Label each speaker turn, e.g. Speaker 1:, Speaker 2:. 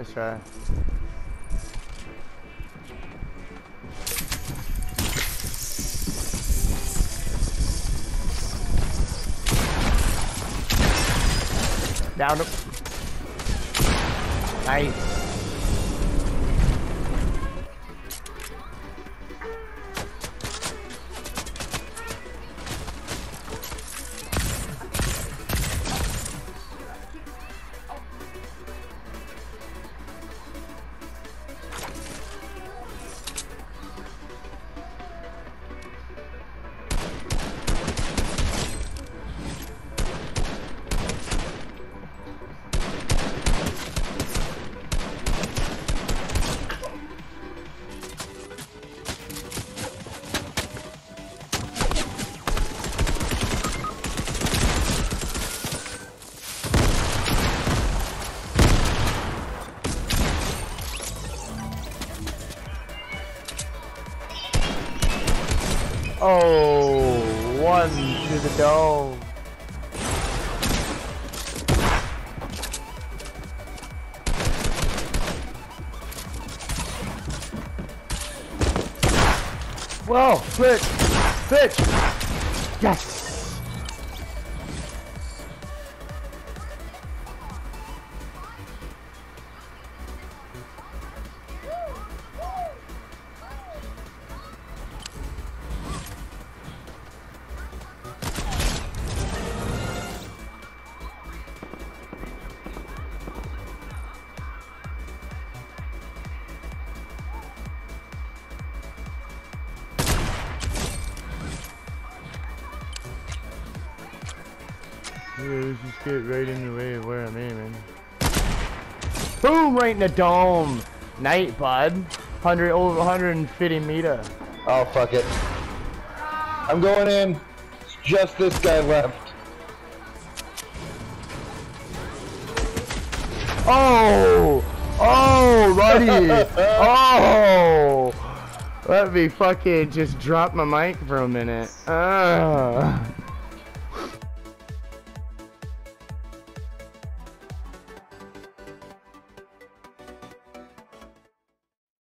Speaker 1: Let's try. Down. Nice. Oh, one to the dome. Whoa, switch, switch. Yes. Yeah, let's just get right in the way of where I'm aiming. Boom! Right in the dome. Night, bud. 100 over 150 meter.
Speaker 2: Oh, fuck it. I'm going in. It's just this guy left.
Speaker 1: Oh! Oh, buddy! oh! Let me fucking just drop my mic for a minute. Ah.